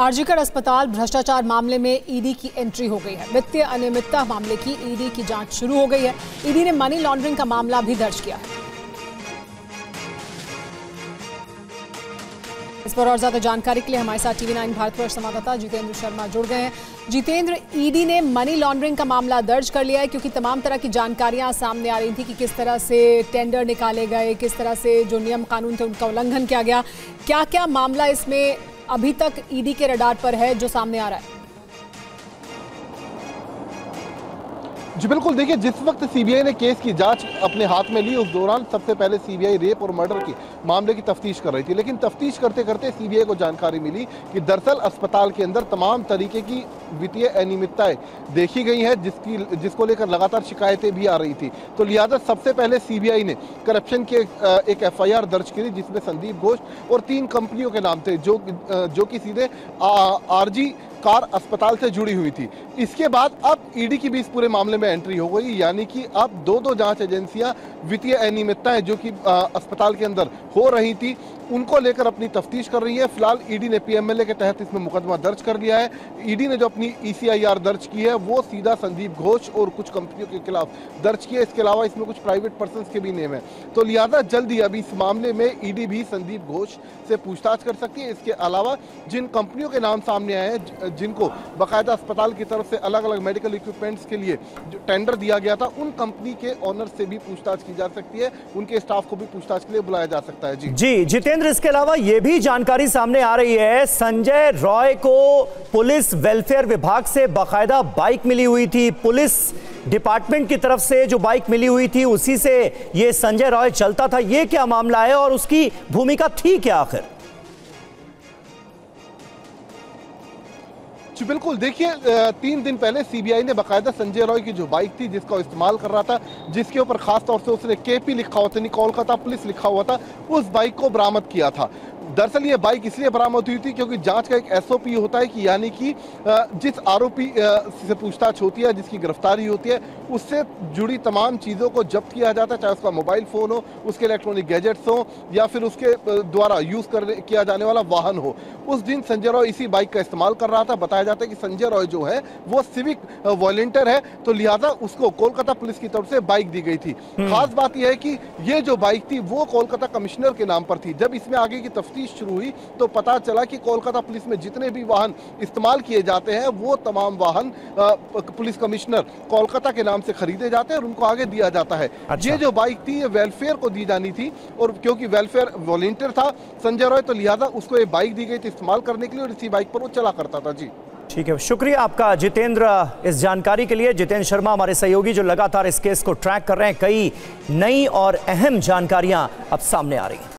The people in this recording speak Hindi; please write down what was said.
आरजीकर अस्पताल भ्रष्टाचार मामले में ईडी की एंट्री हो गई है। वित्तीय अनियमितता मामले की ईडी की जाँच शुरू हो गई है। ईडी ने मनी लॉन्ड्रिंग का मामला भी दर्ज किया इस पर और ज़्यादा जानकारी के लिए हमारे साथ टीवी नाइन भारतवर्ष संवाददाता जितेंद्र शर्मा जुड़ गए हैं। जितेंद्र ईडी ने मनी लॉन्ड्रिंग का मामला दर्ज कर लिया है क्योंकि तमाम तरह की जानकारियाँ सामने आ रही थी कि किस तरह से टेंडर निकाले गए, किस तरह से जो नियम कानून थे उनका उल्लंघन किया गया। क्या क्या मामला इसमें अभी तक ईडी के रडार पर है जो सामने आ रहा है। जी बिल्कुल, देखिए, जिस वक्त सीबीआई ने केस की जाँच अपने हाथ में ली, उस दौरान सबसे पहले सीबीआई रेप और मर्डर के मामले की तफ्तीश कर रही थी। लेकिन तफ्तीश करते करते सीबीआई को जानकारी मिली कि दरअसल अस्पताल के अंदर तमाम तरीके की वित्तीय अनियमितताएँ देखी गई हैं, जिसकी, जिसको लेकर लगातार शिकायतें भी आ रही थी। तो लिहाजा सबसे पहले सीबीआई ने करप्शन के एक एफआईआर दर्ज करी जिसमें संदीप घोष और तीन कंपनियों के नाम थे, जो जो कि सीधे आरजी कार अस्पताल से जुड़ी हुई थी। इसके बाद अब ईडी की भी इस पूरे मामले में एंट्री हो गई, यानी कि अब दो दो जाँच एजेंसियाँ वित्तीय अनियमितताएँ जो कि अस्पताल के अंदर हो रही थी, उनको लेकर अपनी तफ्तीश कर रही है। फ़िलहाल ईडी ने पीएमएलए के तहत इसमें मुकदमा दर्ज कर लिया है। ईडी ने जो अपनी ईसीआईआर दर्ज की है, वो सीधा संदीप घोष और कुछ कंपनियों के खिलाफ दर्ज किया इसके अलावा इसमें कुछ प्राइवेट पर्सन के भी नेम है। तो लिहाजा जल्द ही अभी इस मामले में ईडी भी संदीप घोष से पूछताछ कर सकती है। इसके अलावा जिन कंपनियों के नाम सामने आए हैं जिनको बाकायदा अस्पताल की तरफ़ से अलग अलग मेडिकल इक्विपमेंट्स के लिए जो टेंडर दिया गया था, उन कंपनी के ऑनर से भी पूछताछ की जा सकती है। उनके स्टाफ को भी पूछताछ के लिए बुलाया जा सकता है। जी। जी, जितेंद्र, इसके अलावा यह भी जानकारी सामने आ रही है। संजय रॉय को पुलिस वेलफेयर विभाग से बाकायदा बाइक मिली हुई थी। पुलिस डिपार्टमेंट की तरफ़ से जो बाइक मिली हुई थी, उसी से ये संजय रॉय चलता था। ये क्या मामला है और उसकी भूमिका थी क्या आखिर? जी, बिल्कुल। देखिए तीन दिन पहले सीबीआई ने बकायदा संजय रॉय की जो बाइक थी, जिसका इस्तेमाल कर रहा था, जिसके ऊपर खास तौर से उसने केपी लिखा हुआ था कोलकाता पुलिस लिखा हुआ था, उस बाइक को बरामद किया था। दरअसल ये बाइक इसलिए बरामद हुई थी क्योंकि जाँच का एक एसओपी होता है कि यानी कि जिस आरोपी से पूछताछ होती है जिसकी गिरफ्तारी होती है उससे जुड़ी तमाम चीज़ों को जब्त किया जाता है चाहे उसका मोबाइल फ़ोन हो उसके इलेक्ट्रॉनिक गैजेट्स हो या फिर उसके द्वारा यूज़ कर किया जाने वाला वाहन हो। उस दिन संजय रॉय इसी बाइक का इस्तेमाल कर रहा था। बताया जाता है कि संजय रॉय जो है वो सिविक वॉलेंटियर है तो लिहाजा उसको कोलकाता पुलिस की तरफ़ से बाइक दी गई थी। हम्म। खास बात यह है कि ये जो बाइक थी वो कोलकाता कमिश्नर के नाम पर थी। जब इसमें आगे की तफ्तीश तफ्तीश शुरू हुई तो पता चला कि कोलकाता पुलिस में जितने भी वाहन इस्तेमाल किए जाते हैं वो तमाम वाहन पुलिस कमिश्नर कोलकाता के नाम से खरीदे जाते हैं और उनको आगे दिया जाता है। अच्छा। ये जो बाइक थी ये वेलफेयर को दी जानी थी और क्योंकि वेलफेयर वॉलेंटियर था संजय रॉय तो लिहाजा उसको ये बाइक दी गई थी इस्तेमाल करने के लिए और इसी बाइक पर वो चला करता था। जी। ठीक है शुक्रिया आपका जितेंद्र इस जानकारी के लिए। जितेंद्र शर्मा हमारे सहयोगी जो लगातार इस केस को ट्रैक कर रहे हैं कई नई और अहम जानकारियाँ अब सामने आ रही हैं।